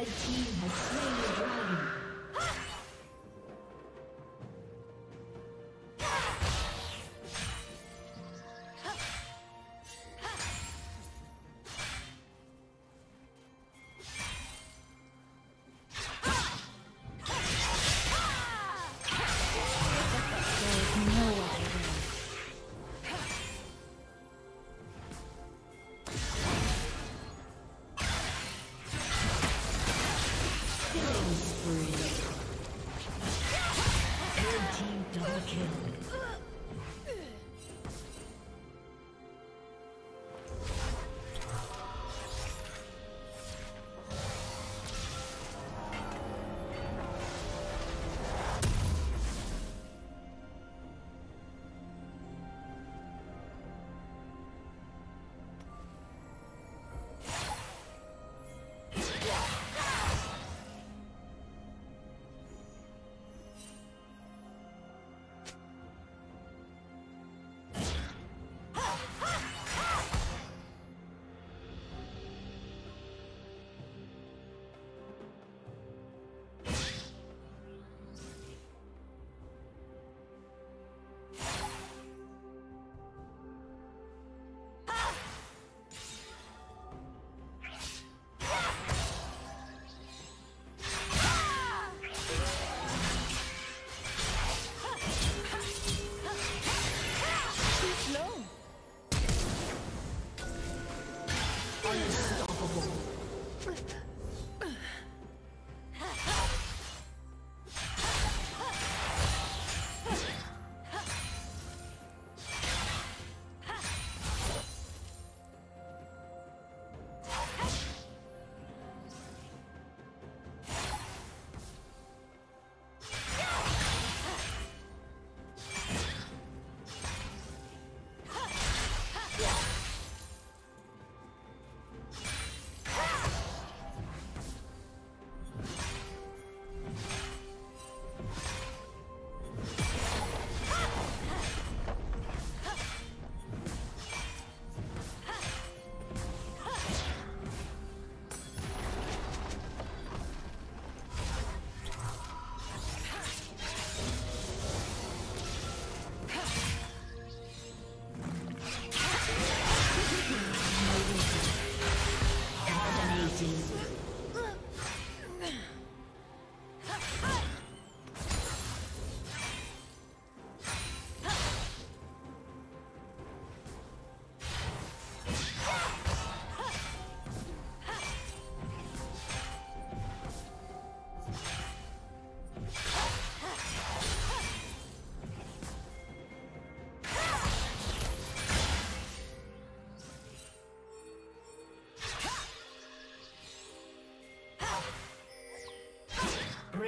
Red team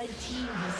Red team has